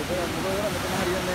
ഇത് നമ്മൾ നമുക്ക് അറിയാൻ